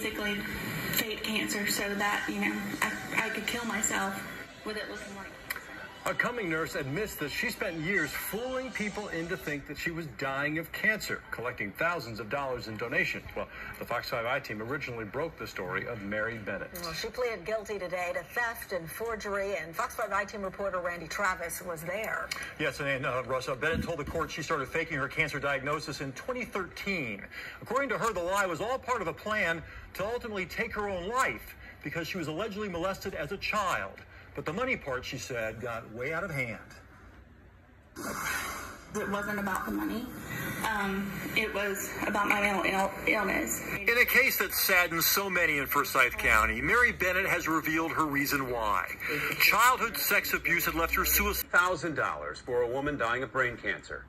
basically fake cancer so that, you know, I, I could kill myself with it looking like A Cumming nurse admits that she spent years fooling people into think that she was dying of cancer, collecting thousands of dollars in donations. Well, the Fox 5 I team originally broke the story of Mary Bennett. Well, she pleaded guilty today to theft and forgery, and Fox 5 I team reporter Randy Travis was there. Yes, and uh, Russ, uh, Bennett told the court she started faking her cancer diagnosis in 2013. According to her, the lie was all part of a plan to ultimately take her own life because she was allegedly molested as a child. But the money part, she said, got way out of hand. it wasn't about the money. Um, it was about my mental Ill- illness. In a case that saddens so many in Forsyth County, Mary Bennett has revealed her reason why. Childhood sex abuse had left her suicidal. $1,000 for a woman dying of brain cancer.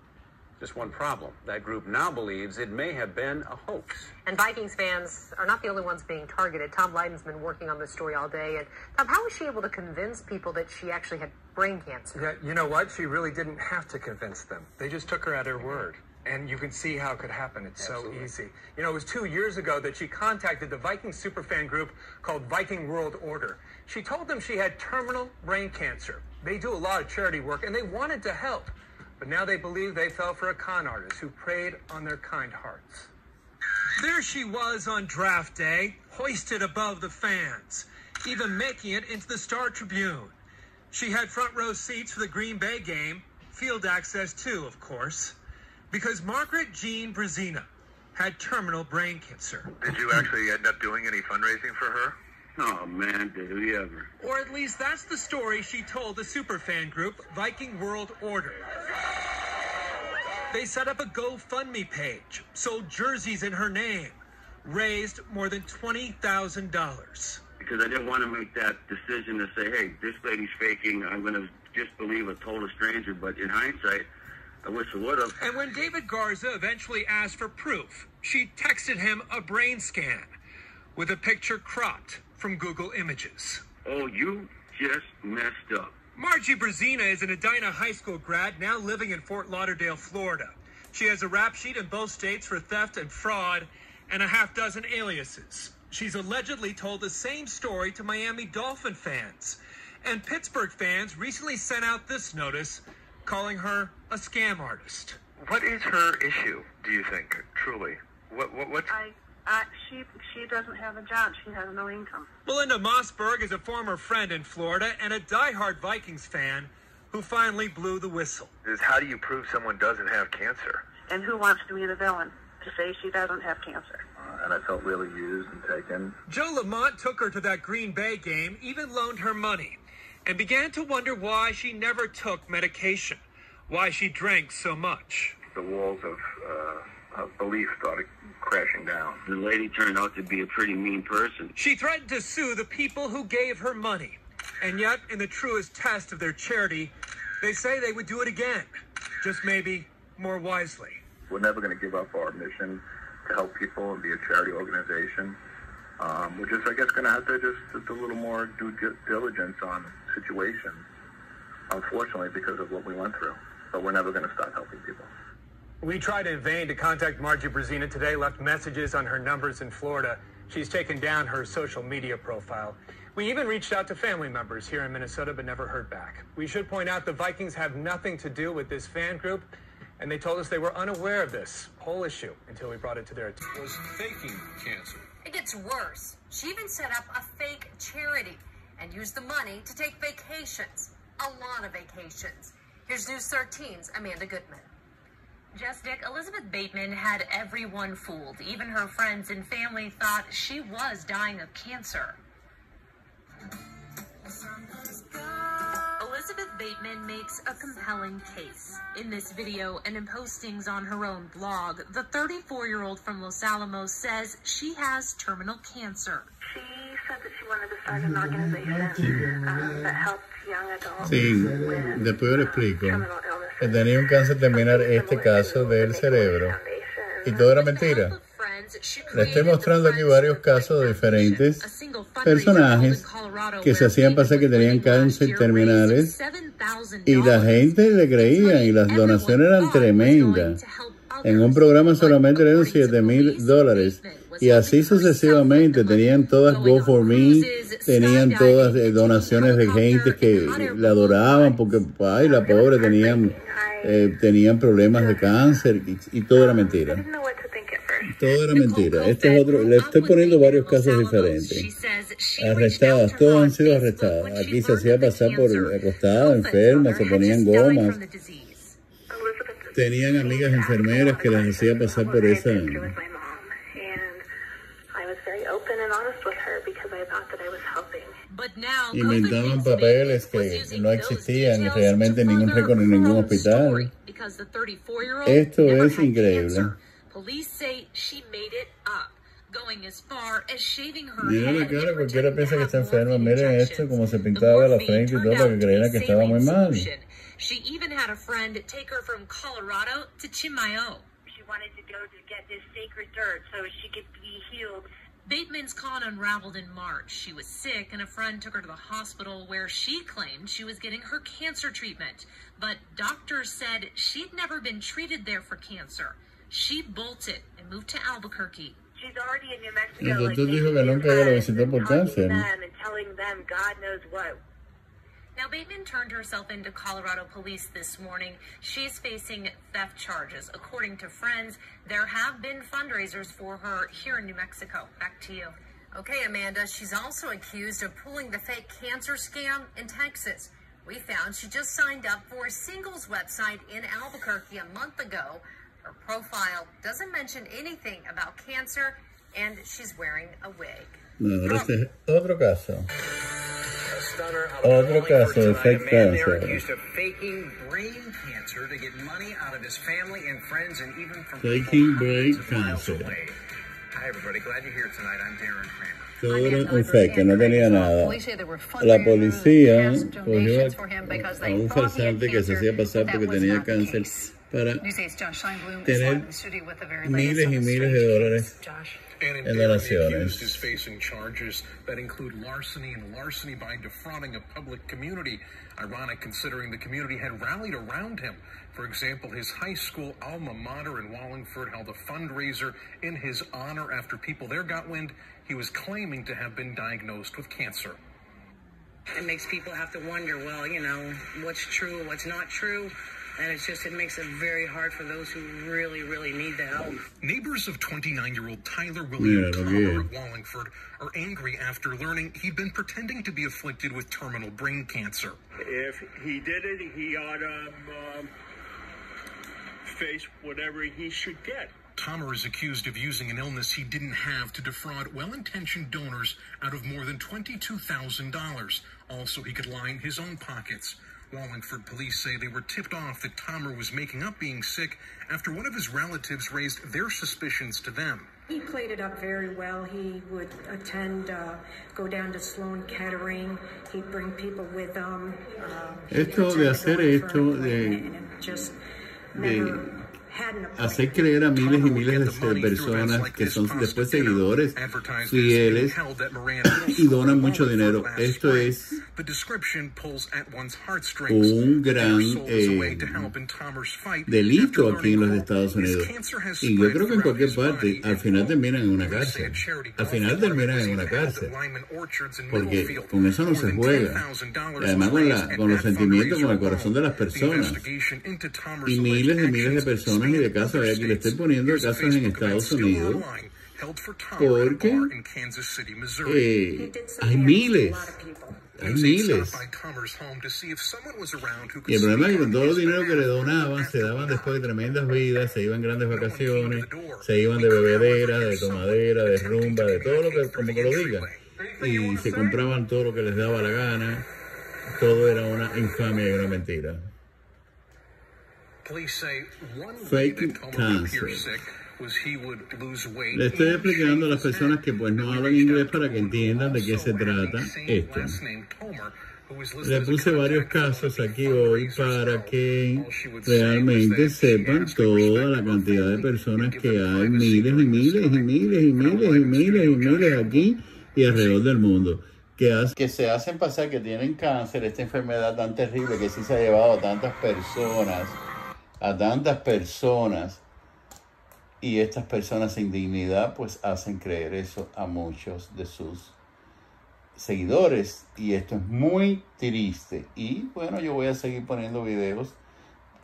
Just one problem. That group now believes it may have been a hoax. And Vikings fans are not the only ones being targeted. Tom Lyden's been working on this story all day. And Tom, how was she able to convince people that she actually had brain cancer? Yeah, you know what? She really didn't have to convince them. They just took her at her word. And you can see how it could happen. It's so easy. You know, it was two years ago that she contacted the Viking superfan group called Viking World Order. She told them she had terminal brain cancer. They do a lot of charity work and they wanted to help. But now they believe they fell for a con artist who preyed on their kind hearts. There she was on draft day, hoisted above the fans, even making it into the Star Tribune. She had front row seats for the Green Bay game, field access too, of course, because Margaret Jean Brazina had terminal brain cancer. Did you actually end up doing any fundraising for her? Oh man, did we ever? Or at least that's the story she told the superfan group Viking World Order. They set up a GoFundMe page, sold jerseys in her name, raised more than $20,000. Because I didn't want to make that decision to say, hey, this lady's faking. I'm going to just believe a total stranger. But in hindsight, I wish I would have. And when David Garza eventually asked for proof, she texted him a brain scan with a picture cropped from Google Images. Oh, you just messed up. Margie Brazina is an Edina High School grad now living in Fort Lauderdale, Florida. She has a rap sheet in both states for theft and fraud and a half dozen aliases. She's allegedly told the same story to Miami Dolphin fans. And Pittsburgh fans recently sent out this notice calling her a scam artist. What is her issue, do you think, truly? What, what, what's... I, uh, she she doesn't have a job. She has no income. Melinda Mossberg is a former friend in Florida and a diehard Vikings fan who finally blew the whistle. Is how do you prove someone doesn't have cancer? And who wants to be the villain to say she doesn't have cancer? Uh, and I felt really used and taken. Joe Lamont took her to that Green Bay game, even loaned her money, and began to wonder why she never took medication, why she drank so much. The walls of, uh, of belief started crashing down. The lady turned out to be a pretty mean person. She threatened to sue the people who gave her money. And yet, in the truest test of their charity, they say they would do it again, just maybe more wisely. We're never going to give up our mission to help people and be a charity organization. Um, we're just, I guess, going to have to just do a little more due diligence on situations, unfortunately, because of what we went through. But we're never going to stop helping people. We tried in vain to contact Margie Brazina today, left messages on her numbers in Florida. She's taken down her social media profile. We even reached out to family members here in Minnesota, but never heard back. We should point out the Vikings have nothing to do with this fan group, and they told us they were unaware of this whole issue until we brought it to their attention. Was faking cancer. It gets worse. She even set up a fake charity and used the money to take vacations. A lot of vacations. Here's News 13's Amanda Goodman. Just Elizabeth Bateman had everyone fooled. Even her friends and family thought she was dying of cancer. Elizabeth Bateman makes a compelling case. In this video and in postings on her own blog, the 34 year old from Los Alamos says she has terminal cancer. She said that she wanted to start an organization uh, that helped young adults Sí, with después yo le explico. terminal illnesses. Que tenía un cáncer terminal este caso del cerebro. Y todo era mentira. Le estoy mostrando aquí varios casos de diferentes personajes que se hacían pasar que tenían cáncer terminales y la gente le creía y las donaciones eran tremendas. En un programa solamente le dieron 7 mil dólares Y así sucesivamente, tenían todas Go for Me, tenían todas eh, donaciones de gente que la adoraban porque, ay, la pobre tenían, eh, tenían problemas de cáncer y, todo era mentira. Todo era mentira. Este es otro, le estoy poniendo varios casos diferentes. Arrestadas, todas han sido arrestadas. Aquí se hacía pasar por acostada, enferma, se ponían gomas. Tenían amigas enfermeras que las hacía pasar por esa inventaban papeles que no existían y realmente ningún récord en ningún hospital. Esto es increíble. Mira la cara, cualquiera piensa que está enferma. Miren esto, como se pintaba la frente y todo, para que creyeran que estaba muy mal. She even had a friend take her from Colorado to Chimayo. She wanted to go to get this sacred dirt so she could be healed Bateman's con unraveled in March. She was sick, and a friend took her to the hospital where she claimed she was getting her cancer treatment. But doctors said she'd never been treated there for cancer. She bolted and moved to Albuquerque. She's already in New Mexico. Like, dijo que nunca la visitó por cáncer. And telling them God knows what now, Bateman turned herself into Colorado police this morning. She's facing theft charges. According to friends, there have been fundraisers for her here in New Mexico. Back to you. Okay, Amanda, she's also accused of pulling the fake cancer scam in Texas. We found she just signed up for a singles website in Albuquerque a month ago. Her profile doesn't mention anything about cancer, and she's wearing a wig. No, este es otro caso. Otro caso de fake cancer. Faking brain cancer. Todo era un fake, no tenía nada. La policía cogió a un farsante que se hacía pasar porque tenía cáncer para tener miles y miles de dólares and accused is facing charges that include larceny and larceny by defrauding a public community. Ironic considering the community had rallied around him. For example, his high school alma mater in Wallingford held a fundraiser in his honor after people there got wind he was claiming to have been diagnosed with cancer. It makes people have to wonder, well, you know, what's true, what's not true. And it's just, it makes it very hard for those who really, really need the help. Neighbors of 29 year old Tyler William yeah, of Wallingford are angry after learning he'd been pretending to be afflicted with terminal brain cancer. If he did it, he ought to um, face whatever he should get. Tomer is accused of using an illness he didn't have to defraud well intentioned donors out of more than $22,000. Also, he could line his own pockets. Wallingford police say they were tipped off that Tomer was making up being sick after one of his relatives raised their suspicions to them. He played it up very well. He would attend, uh, go down to Sloan Kettering. He'd bring people with him. Uh, esto de hacer esto de, de hacer creer a miles y miles de personas que son después seguidores fieles y donan mucho dinero. Esto es un gran eh, delito aquí en los Estados Unidos. Y yo creo que en cualquier parte, al final terminan en una cárcel. Al final terminan en una cárcel. Porque con eso no se juega. Además con, la, con los sentimientos, con el corazón de las personas. Y miles y miles de personas y de casos, aquí le estoy poniendo casos en Estados Unidos. Porque eh, hay miles hay miles. Y el problema es que con todo el dinero que le donaban, se daban después de tremendas vidas, se iban grandes vacaciones, se iban de bebedera, de tomadera, de rumba, de todo lo que, como que lo diga. Y se compraban todo lo que les daba la gana. Todo era una infamia y una mentira. Fake cancer. Le estoy explicando a las personas que pues no hablan inglés para que entiendan de qué se trata esto. Le puse varios casos aquí hoy para que realmente sepan toda la cantidad de personas que hay, miles y miles y miles y miles y miles y miles aquí y alrededor del mundo. Que, que se hacen pasar que tienen cáncer, esta enfermedad tan terrible que sí se ha llevado a tantas personas, a tantas personas Y estas personas sin dignidad pues hacen creer eso a muchos de sus seguidores. Y esto es muy triste. Y bueno yo voy a seguir poniendo videos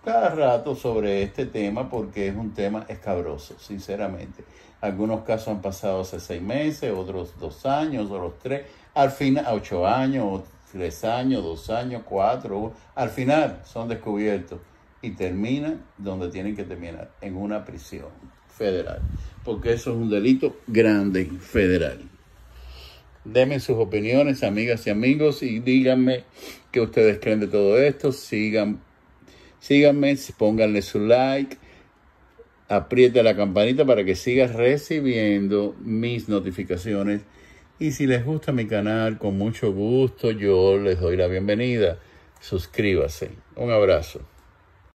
cada rato sobre este tema porque es un tema escabroso sinceramente. Algunos casos han pasado hace seis meses otros dos años otros tres al final ocho años tres años dos años cuatro al final son descubiertos y terminan donde tienen que terminar en una prisión federal porque eso es un delito grande federal Denme sus opiniones, amigas y amigos, y díganme qué ustedes creen de todo esto. Sigan, síganme, pónganle su like, apriete la campanita para que sigas recibiendo mis notificaciones. Y si les gusta mi canal, con mucho gusto, yo les doy la bienvenida. Suscríbase. Un abrazo.